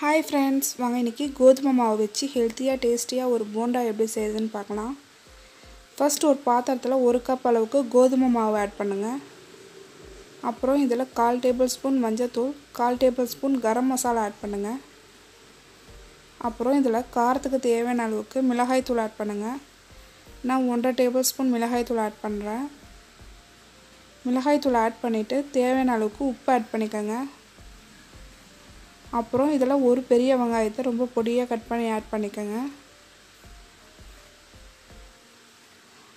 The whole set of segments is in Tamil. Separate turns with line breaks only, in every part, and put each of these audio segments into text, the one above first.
ஹாய் ஃப்ரெண்ட்ஸ் வாங்க இன்றைக்கி கோதுமை மாவு வச்சு ஹெல்த்தியாக டேஸ்டியாக ஒரு போண்டா எப்படி செய்யுதுன்னு பார்க்கலாம். ஃபர்ஸ்ட் ஒரு பாத்திரத்தில் ஒரு கப் அளவுக்கு கோதுமை மாவு ஆட் பண்ணுங்கள் அப்புறம் இதில் கால் டேபிள் ஸ்பூன் மஞ்சத்தூள் கால் tablespoon garam masala add பண்ணுங்கள் அப்புறம் இதில் காரத்துக்கு தேவையான அளவுக்கு மிளகாய் தூள் ஆட் பண்ணுங்கள் நான் ஒன்றரை டேபிள் ஸ்பூன் மிளகாய் தூள் ஆட் பண்ணுறேன் மிளகாய் தூள் ஆட் பண்ணிவிட்டு தேவையான அளவுக்கு உப்பு ஆட் பண்ணிக்கோங்க. அப்புறம் இதில் ஒரு பெரிய வெங்காயத்தை ரொம்ப பொடியாக கட் பண்ணி ஆட் பண்ணிக்கோங்க.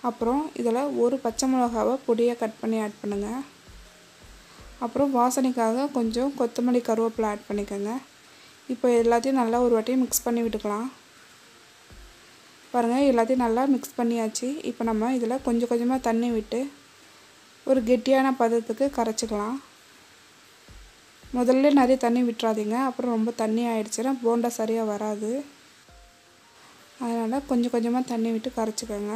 அப்புறம் இதில் ஒரு பச்சை மிளகாவை பொடியாக கட் பண்ணி ஆட் பண்ணுங்கள் அப்புறம் வாசனைக்காக கொஞ்சம் கொத்தமல்லி கருவேப்பிலை ஆட் பண்ணிக்கோங்க. இப்போ எல்லாத்தையும் நல்லா ஒரு வாட்டி மிக்ஸ் பண்ணி விட்டுக்கலாம். பாருங்கள் எல்லாத்தையும் நல்லா மிக்ஸ் பண்ணியாச்சு. இப்போ நம்ம இதில் கொஞ்சம் கொஞ்சமாக தண்ணி விட்டு ஒரு கெட்டியான பதத்துக்கு கரைச்சிக்கலாம். முதல்ல நிறைய தண்ணி விட்டுறாதீங்க. அப்புறம் ரொம்ப தண்ணி ஆயிடுச்சுன்னா போண்டா சரியாக வராது. அதனால் கொஞ்சம் கொஞ்சமாக தண்ணி விட்டு கரைச்சிக்கோங்க.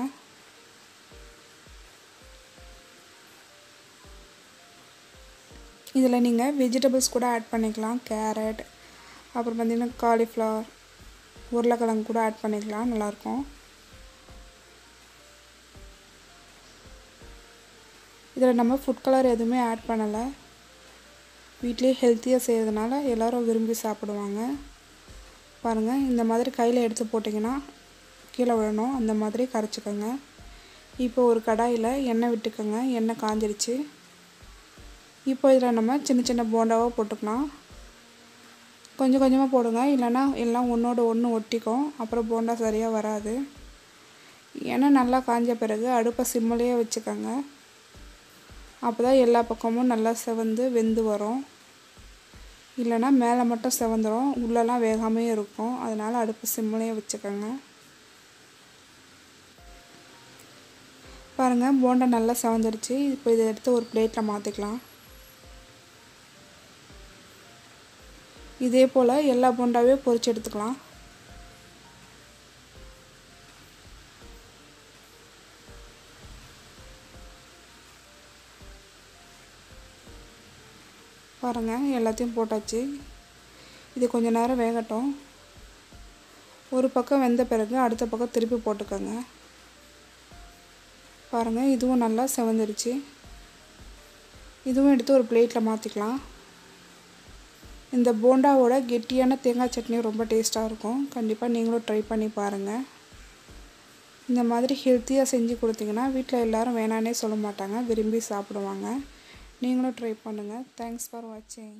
இதில் நீங்கள் வெஜிடபிள்ஸ் கூட ஆட் பண்ணிக்கலாம். கேரட் அப்புறம் பார்த்திங்கன்னா காலிஃப்ளவர் உருளைக்கிழங்கு கூட ஆட் பண்ணிக்கலாம். நல்லாயிருக்கும். இதில் நம்ம ஃபுட் கலர் எதுவுமே ஆட் பண்ணலை. வீட்லேயே ஹெல்த்தியாக செய்கிறதுனால எல்லோரும் விரும்பி சாப்பிடுவாங்க. பாருங்கள் இந்த மாதிரி கையில் எடுத்து போட்டிங்கன்னா கீழே விழணும். அந்த மாதிரி கரைச்சிக்கோங்க. இப்போ ஒரு கடாயில் எண்ணெய் விட்டுக்கோங்க. எண்ணெய் காஞ்சிருச்சு. இப்போ இதில் நம்ம சின்ன சின்ன போண்டாவாக போட்டுக்கலாம். கொஞ்சம் கொஞ்சமாக போடுங்க. இல்லைன்னா எல்லாம் ஒன்றோட ஒன்று ஒட்டிக்கும். அப்புறம் போண்டா சரியாக வராது. எண்ணெய் நல்லா காஞ்ச பிறகு அடுப்பை சிம்மிலேயே வச்சுக்கோங்க. அப்போ தான் எல்லா பக்கமும் நல்லா செவந்து வெந்து வரும். இல்லைன்னா மேலே மட்டும் செவந்துடும் உள்ளெல்லாம் வேகாமே இருக்கும். அதனால் அடுப்பு சிம்மிலேயே வச்சுக்கோங்க. பாருங்கள் போண்டா நல்லா செவந்துருச்சு. இப்போ இதை எடுத்து ஒரு பிளேட்டில் மாற்றிக்கலாம் இதே போல் எல்லா போண்டாவே பொறிச்சு எடுத்துக்கலாம். பாருங்கள் எல்லாத்தையும் போட்டாச்சு. இது கொஞ்சம் நேரம் வேகட்டும். ஒரு பக்கம் வெந்த பிறகு அடுத்த பக்கம் திருப்பி போட்டுக்கோங்க. பாருங்கள் இதுவும் நல்லா செவந்துருச்சு. இதுவும் எடுத்து ஒரு பிளேட்டில் மாற்றிக்கலாம் இந்த போண்டாவோட கெட்டியான தேங்காய் சட்னி ரொம்ப டேஸ்ட்டாக இருக்கும். கண்டிப்பாக நீங்களும் ட்ரை பண்ணி பாருங்கள் இந்த மாதிரி ஹெல்த்தியாக செஞ்சு கொடுத்தீங்கன்னா வீட்டில் எல்லோரும் வேணானே சொல்ல மாட்டாங்க. விரும்பி சாப்பிடுவாங்க. நீங்களும் ட்ரை பண்ணுங்கள் தேங்க்ஸ் ஃபார் வாட்சிங்